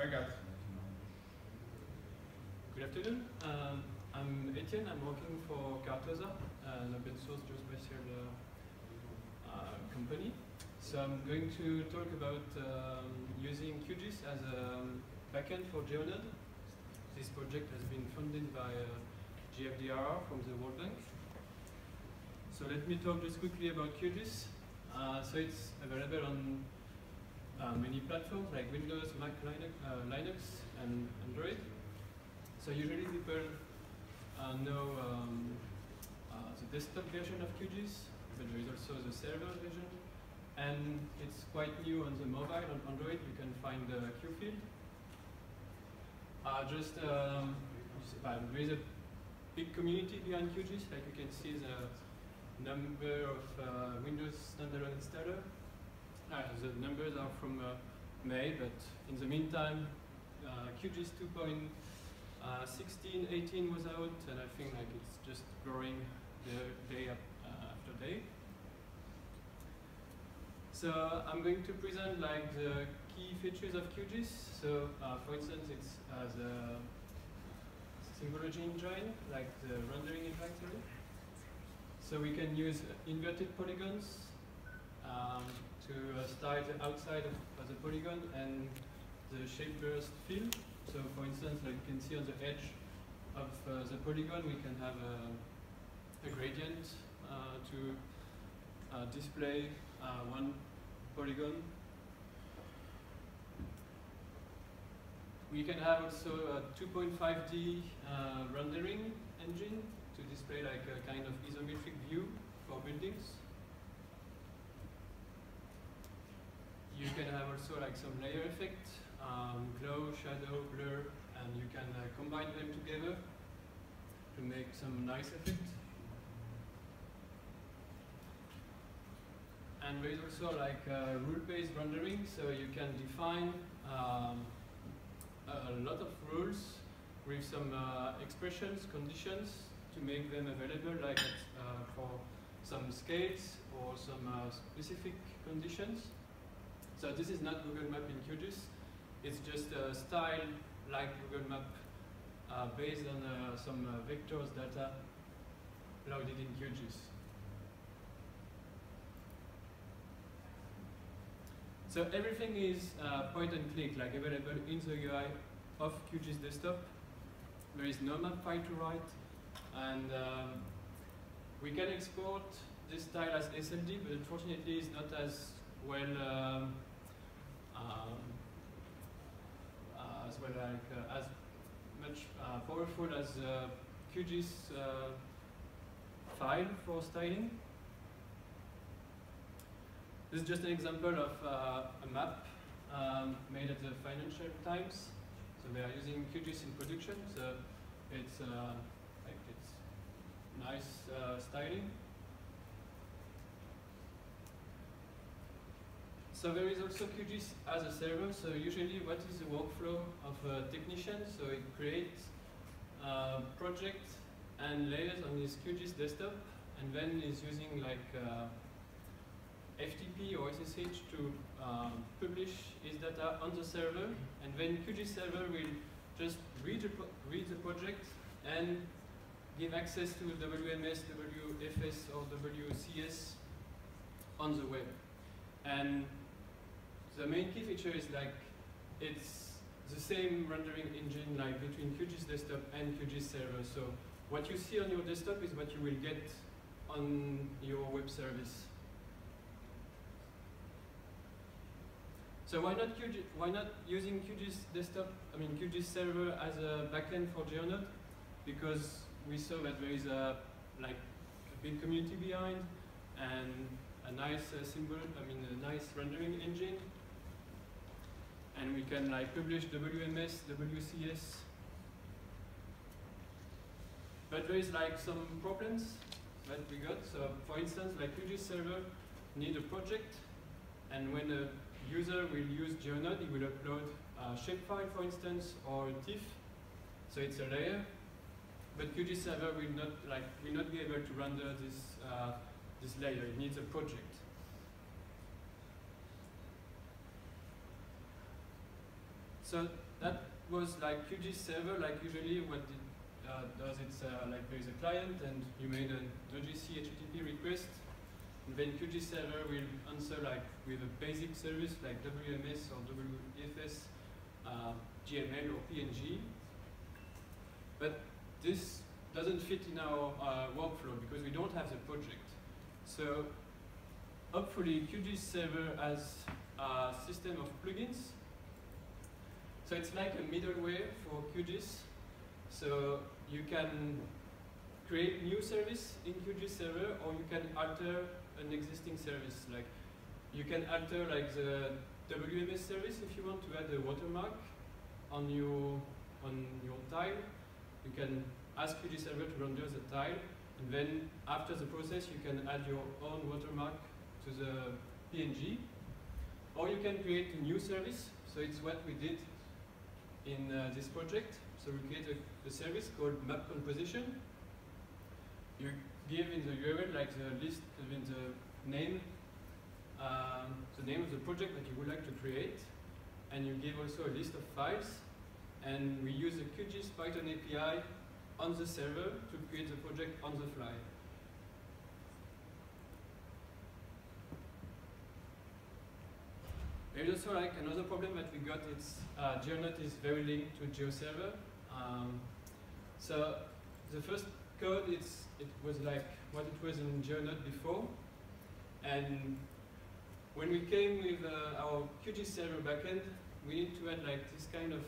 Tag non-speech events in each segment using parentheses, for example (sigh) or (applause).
Very good. Good afternoon. Um, I'm Etienne. I'm working for Kartoza, an open source geospatial uh, uh, company. So I'm going to talk about um, using QGIS as a um, backend for GeoNode. This project has been funded by uh, from the World Bank. So let me talk just quickly about QGIS. Uh, so it's available on uh, many platforms like Windows, Mac, Linux, uh, Linux and Android. So usually people uh, know um, uh, the desktop version of QGIS, but there is also the server version. And it's quite new on the mobile, on Android, you can find the QField. Uh, just, um, there is a big community behind QGIS, like you can see the number of uh, Windows standalone installer. Uh, the numbers are from uh, May, but in the meantime, uh, QGIS 2.16, 18 was out, and I think like it's just growing day after day. So I'm going to present like the key features of QGIS. So uh, for instance, it's uh, the symbology engine, like the rendering engine. So we can use inverted polygons um, to uh, start outside of, the polygon and the shape burst fill. So for instance, like you can see on the edge of uh, the polygon, we can have a, a gradient uh, to uh, display uh, one polygon. We can have also a 2.5D uh, rendering engine to display like a kind of isometric view for buildings. You can have also like some layer effect, um, glow, shadow, blur, and you can uh, combine them together to make some nice effect. And there is also like uh, rule-based rendering, so you can define um, a lot of rules with some uh, expressions, conditions, to make them available like uh, for some scales or some uh, specific conditions. So this is not Google Map in QGIS. It's just a style like Google Map uh, based on uh, some uh, vectors data loaded in QGIS. So everything is uh, point and click, like available in the UI of QGIS desktop. There is no map file to write, and um, we can export this style as SLD, but unfortunately it's not as well um, as well like uh, as much uh, powerful as uh, QGIS uh, file for styling. This is just an example of uh, a map um, made at the Financial Times. So they are using QGIS in production. So it's nice uh, styling. So there is also QGIS as a server. So usually what is the workflow of a technician? So it creates a project and layers on his QGIS desktop and then is using like uh, FTP or SSH to um, publish his data on the server and then QGIS server will just read the, read the project and give access to WMS, WFS, or WCS on the web. And the main key feature is like it's the same rendering engine like between QGIS desktop and QGIS server. So what you see on your desktop is what you will get on your web service. So why not QGIS, why not using QGIS desktop, I mean QGIS server as a backend for GeoNode? Because we saw that there is a like a big community behind and a nice uh, symbol, I mean a nice rendering engine. And we can like publish WMS, WCS. But there is like some problems that we got. So for instance, like QGIS server need a project and when a user will use GeoNode, he will upload a shapefile for instance or a TIFF. So it's a layer but QGIS server will not like will not be able to render this uh, this layer. It needs a project. So that was like QGIS server, like usually what it uh, does, it's uh, like there is a client and you made an OGC HTTP request, and then QGIS server will answer like with a basic service like WMS or WFS, uh, GML or PNG. But this doesn't fit in our uh, workflow because we don't have the project. So hopefully QGIS server has a system of plugins. So it's like a middleware for QGIS. So you can create new service in QGIS server or you can alter an existing service. Like you can alter like the WMS service if you want to add a watermark on your on your tile. You can ask QGIS server to render the tile and then after the process you can add your own watermark to the PNG or you can create a new service. So it's what we did in uh, this project. So we create a, a, service called map composition. You give in the URL like the list, I mean the name, um, the name of the project that you would like to create, and you give also a list of files. And we use the QGIS Python API on the server to create the project on the fly. There is also like another problem that we got. It's uh, GeoNode is very linked to GeoServer. Um, so the first code, it's it was like what it was in GeoNode before, and when we came with uh, our QGIS server backend, we need to add like this kind of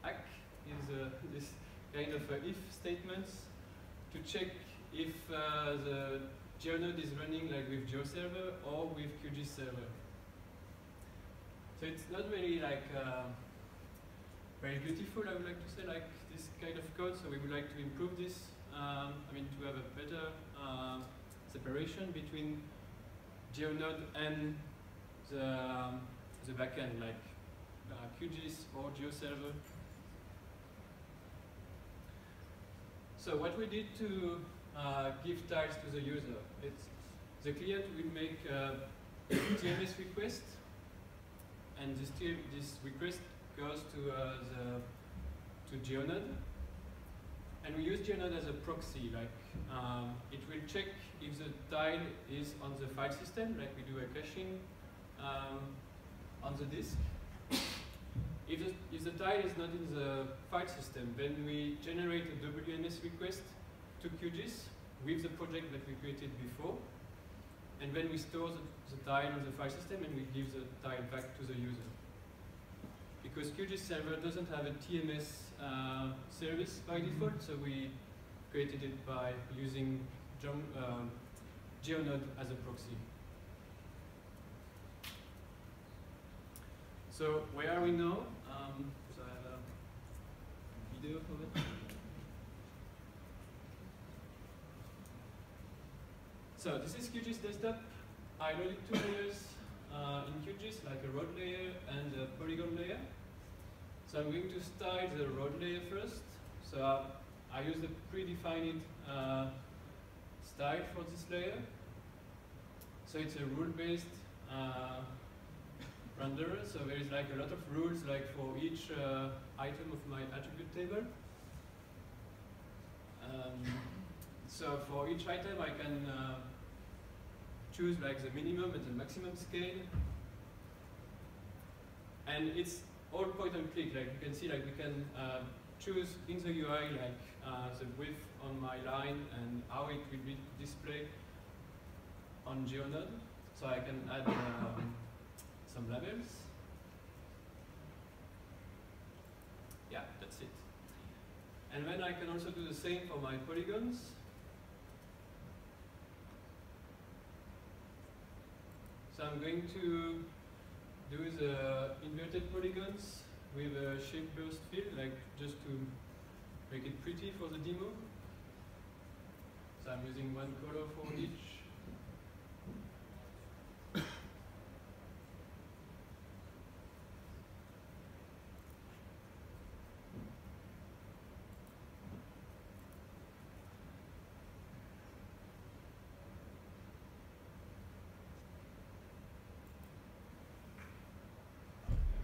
hack is uh, (laughs) this kind of uh, if statements to check if uh, the GeoNode is running like with GeoServer or with QGIS server. So it's not really like uh, very beautiful, I would like to say, like this kind of code. So we would like to improve this. Um, I mean, to have a better uh, separation between GeoNode and the, um, the backend, like uh, QGIS or GeoServer. So what we did to uh, give tiles to the user, it's the client will make (coughs) a TMS request and this, this request goes to uh, the to GeoNode, and we use GeoNode as a proxy. Like um, it will check if the tile is on the file system, like we do a caching um, on the disk. If the, if the tile is not in the file system, then we generate a WMS request to QGIS with the project that we created before, and then we store the, the tile on the file system and we give the tile back to the user. Because QGIS server doesn't have a TMS uh, service by default, so we created it by using um, GeoNode as a proxy. So where are we now? Um, so I have a video of it. So this is QGIS desktop. I loaded two layers uh, in QGIS, like a road layer and a polygon layer. So I'm going to start the road layer first. So I use the predefined uh, style for this layer. So it's a rule-based uh, renderer. So there is like a lot of rules, like for each uh, item of my attribute table. Um, so for each item, I can uh, choose like the minimum and the maximum scale. And it's all point and click, like you can see like we can uh, choose in the UI like uh, the width on my line and how it will be displayed on GeoNode. So I can add um, some labels. Yeah, that's it. And then I can also do the same for my polygons. I'm going to do the uh, inverted polygons with a shape burst fill, like just to make it pretty for the demo. So I'm using one color for each.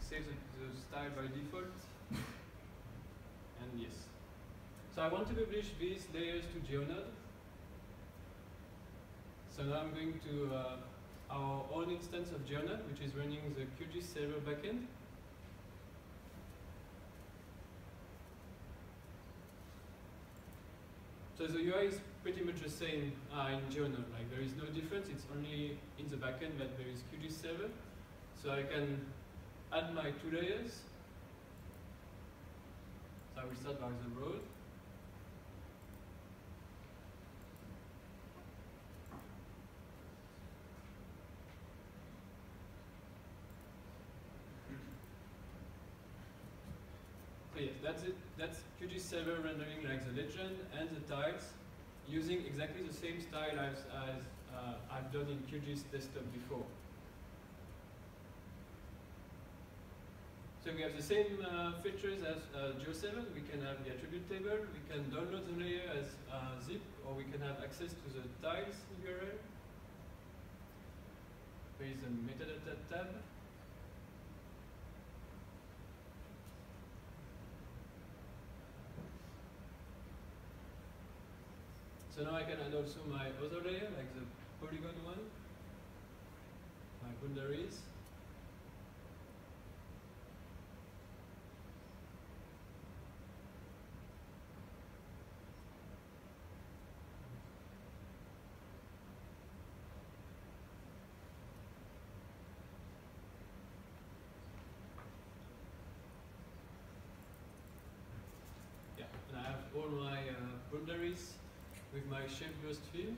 Saves the, the style by default. and yes. So I want to publish these layers to GeoNode. So now I'm going to uh, our own instance of GeoNode, which is running the QGIS server backend. So the UI is pretty much the same uh, in GeoNode. Like there is no difference. It's only in the backend that there is QGIS server. So I can add my two layers. So I will start by the road. So yes, that's it. That's QGIS server rendering like the legend and the tiles using exactly the same style as, as uh, I've done in QGIS desktop before. So we have the same uh, features as uh, GeoServer. We can have the attribute table, we can download the layer as uh, zip, or we can have access to the tiles URL. There is a metadata tab. So now I can add also my other layer, like the polygon one, my boundaries. Yeah, and I have all my uh, boundaries with my shape burst fill.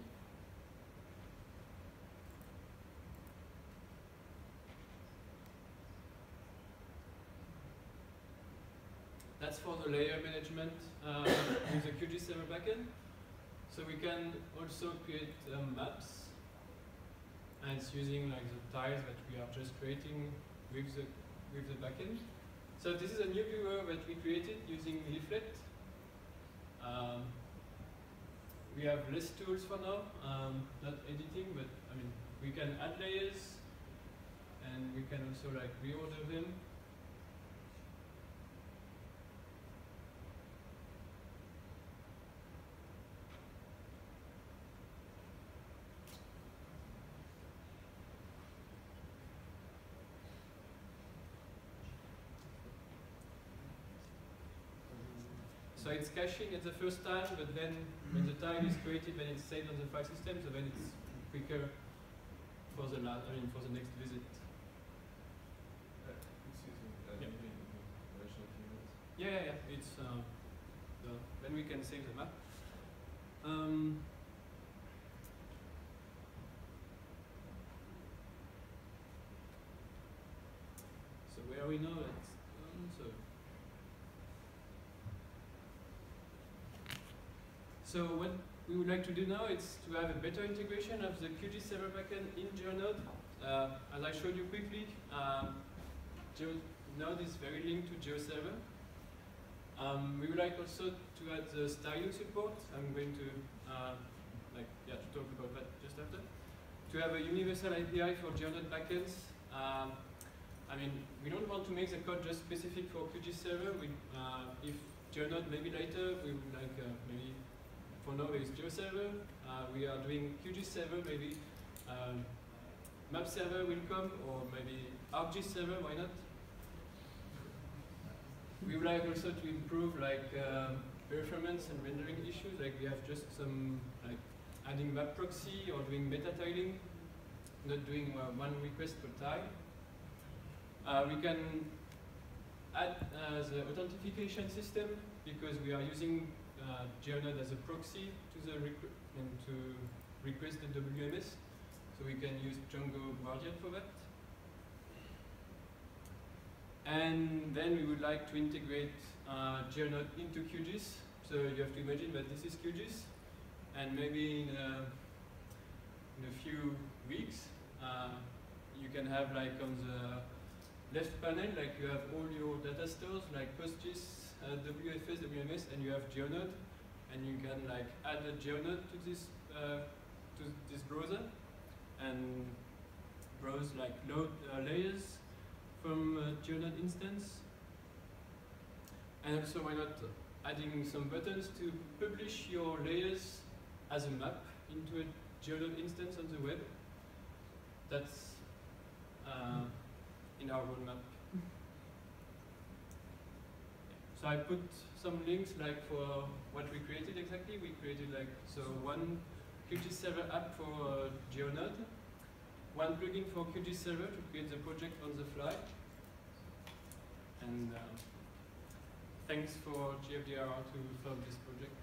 That's for the layer management uh, (coughs) with the QGIS server backend. So we can also create um, maps, and it's using like the tiles that we are just creating with the with the backend. So this is a new viewer that we created using Leaflet. Um, we have less tools for now, um, not editing, but I mean we can add layers, and we can also like reorder them. So it's caching at the first time, but then when the tile is created, then it's saved on the file system, so then it's quicker for the la I mean for the next visit. Excuse me, uh, Yeah. maybe version of humans. Yeah, yeah, yeah. It's uh, the, then we can save the map. Um, so where are we now? At, um, so. So what we would like to do now is to have a better integration of the QGIS server backend in GeoNode. Uh, as I showed you quickly, um, GeoNode is very linked to GeoServer. Um, we would like also to add the styling support. I'm going to uh, like yeah to talk about that just after. To have a universal API for GeoNode backends. Um, I mean, we don't want to make the code just specific for QGIS server. We, uh, if GeoNode maybe later, we would like uh, maybe for now is GeoServer. Uh, we are doing QGIS server, maybe um, map server will come, or maybe ArcGIS server, why not? We would like also to improve like um, performance and rendering issues. Like we have just some like adding map proxy or doing meta tiling, not doing uh, one request per tile. Uh, we can add uh, the authentication system because we are using uh, as a proxy to the and to request the WMS. So we can use Django Guardian for that. And then we would like to integrate uh, into QGIS. So you have to imagine that this is QGIS, and maybe in a, in a few weeks, uh, you can have like on the left panel, like you have all your data stores like PostGIS, uh, WFS, WMS, and you have GeoNode, and you can like add a GeoNode to this uh, to this browser, and browse like load uh, layers from uh, GeoNode instance. And also, why not adding some buttons to publish your layers as a map into a Geonode instance on the web? That's uh, in our roadmap. So I put some links like for what we created exactly. We created like so one QGIS server app for uh, Geonode, one plugin for QGIS server to create the project on the fly, and uh, thanks for GFDR to fund this project.